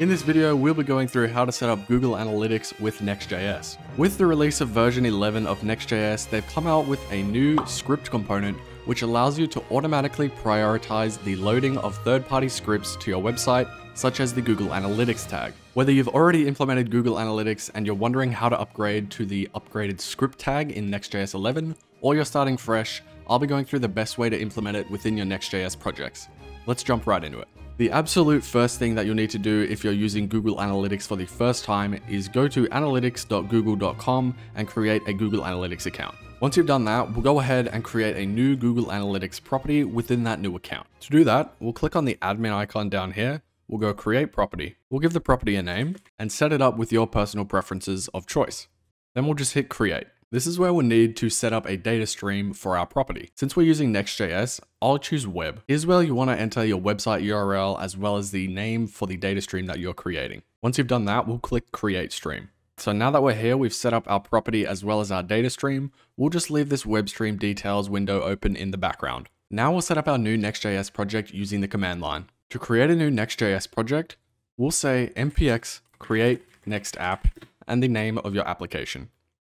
In this video, we'll be going through how to set up Google Analytics with Next.js. With the release of version 11 of Next.js, they've come out with a new script component which allows you to automatically prioritize the loading of third-party scripts to your website, such as the Google Analytics tag. Whether you've already implemented Google Analytics and you're wondering how to upgrade to the upgraded script tag in Next.js 11, or you're starting fresh, I'll be going through the best way to implement it within your Next.js projects. Let's jump right into it. The absolute first thing that you'll need to do if you're using Google Analytics for the first time is go to analytics.google.com and create a Google Analytics account. Once you've done that, we'll go ahead and create a new Google Analytics property within that new account. To do that, we'll click on the admin icon down here, we'll go create property, we'll give the property a name, and set it up with your personal preferences of choice. Then we'll just hit create. This is where we'll need to set up a data stream for our property. Since we're using Next.js, I'll choose web. Here's where you want to enter your website URL as well as the name for the data stream that you're creating. Once you've done that, we'll click create stream. So now that we're here, we've set up our property as well as our data stream, we'll just leave this web stream details window open in the background. Now we'll set up our new Next.js project using the command line. To create a new Next.js project, we'll say npx create next app and the name of your application.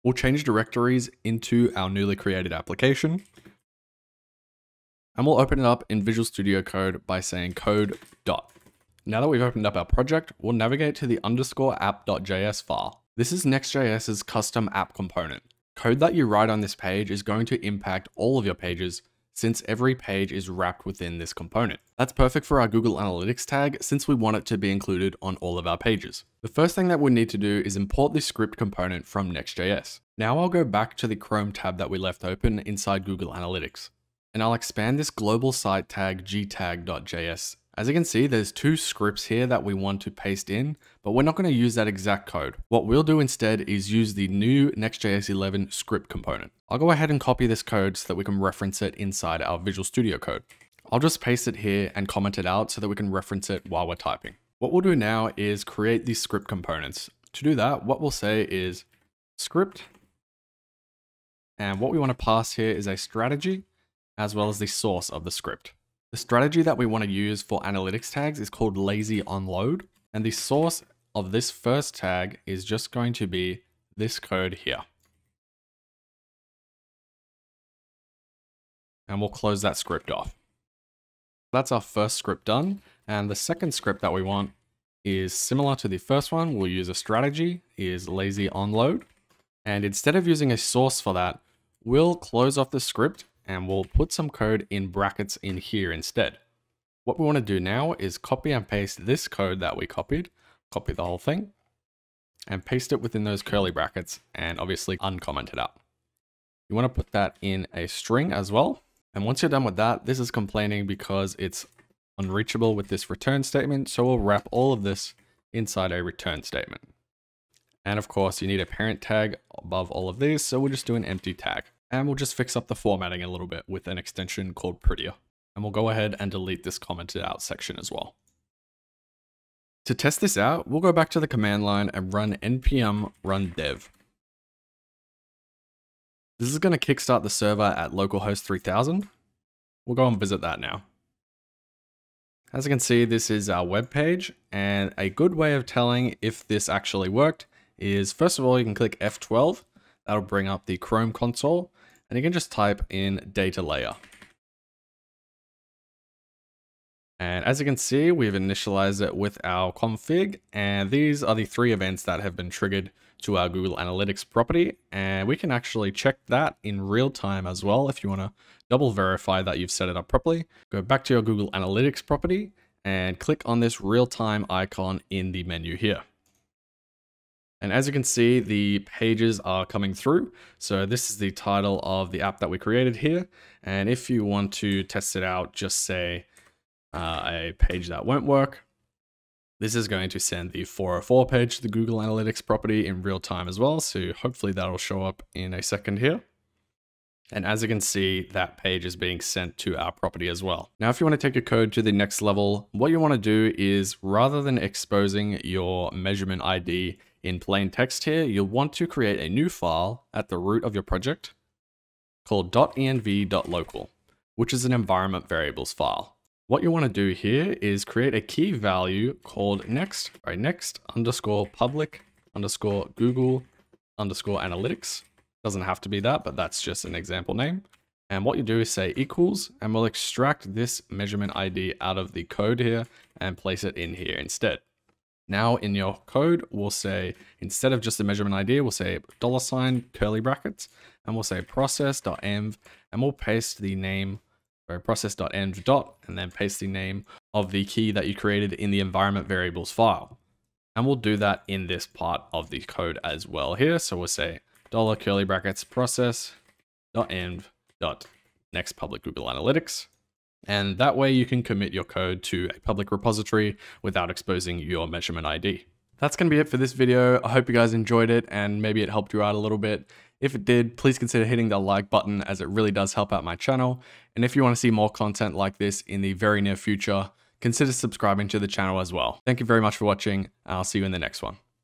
We'll change directories into our newly created application. And we'll open it up in Visual Studio Code by saying code dot. Now that we've opened up our project, we'll navigate to the underscore app.js file. This is Next.js's custom app component. Code that you write on this page is going to impact all of your pages since every page is wrapped within this component. That's perfect for our Google Analytics tag since we want it to be included on all of our pages. The first thing that we need to do is import this script component from Next.js. Now I'll go back to the Chrome tab that we left open inside Google Analytics, and I'll expand this global site tag gtag.js as you can see, there's two scripts here that we want to paste in, but we're not going to use that exact code. What we'll do instead is use the new Next.js 11 script component. I'll go ahead and copy this code so that we can reference it inside our Visual Studio Code. I'll just paste it here and comment it out so that we can reference it while we're typing. What we'll do now is create these script components. To do that, what we'll say is script, and what we want to pass here is a strategy, as well as the source of the script. The strategy that we want to use for analytics tags is called lazy onload. And the source of this first tag is just going to be this code here. And we'll close that script off. That's our first script done. And the second script that we want is similar to the first one. We'll use a strategy is lazy onload. And instead of using a source for that, we'll close off the script and we'll put some code in brackets in here instead. What we want to do now is copy and paste this code that we copied, copy the whole thing, and paste it within those curly brackets and obviously uncomment it out. You want to put that in a string as well. And once you're done with that, this is complaining because it's unreachable with this return statement. So we'll wrap all of this inside a return statement. And of course you need a parent tag above all of these. So we'll just do an empty tag. And we'll just fix up the formatting a little bit with an extension called Prettier. And we'll go ahead and delete this commented out section as well. To test this out, we'll go back to the command line and run npm run dev. This is going to kickstart the server at localhost 3000. We'll go and visit that now. As you can see, this is our web page, and a good way of telling if this actually worked is, first of all, you can click F12. That'll bring up the Chrome console, and you can just type in data layer. And as you can see, we've initialized it with our config, and these are the three events that have been triggered to our Google Analytics property, and we can actually check that in real time as well if you want to double verify that you've set it up properly. Go back to your Google Analytics property and click on this real-time icon in the menu here. And as you can see, the pages are coming through. So this is the title of the app that we created here. And if you want to test it out, just say uh, a page that won't work. This is going to send the 404 page to the Google Analytics property in real time as well. So hopefully that'll show up in a second here. And as you can see, that page is being sent to our property as well. Now, if you want to take your code to the next level, what you want to do is rather than exposing your measurement ID in plain text here, you'll want to create a new file at the root of your project called .env.local, which is an environment variables file. What you want to do here is create a key value called next, right, next underscore public underscore Google underscore analytics. Doesn't have to be that, but that's just an example name. And what you do is say equals, and we'll extract this measurement ID out of the code here and place it in here instead. Now in your code, we'll say, instead of just the measurement ID, we'll say dollar sign curly brackets, and we'll say process.env, and we'll paste the name, or process.env dot, and then paste the name of the key that you created in the environment variables file. And we'll do that in this part of the code as well here. So we'll say dollar curly brackets process.env dot next public Google Analytics. And that way you can commit your code to a public repository without exposing your measurement ID. That's going to be it for this video. I hope you guys enjoyed it and maybe it helped you out a little bit. If it did, please consider hitting the like button as it really does help out my channel. And if you want to see more content like this in the very near future, consider subscribing to the channel as well. Thank you very much for watching. I'll see you in the next one.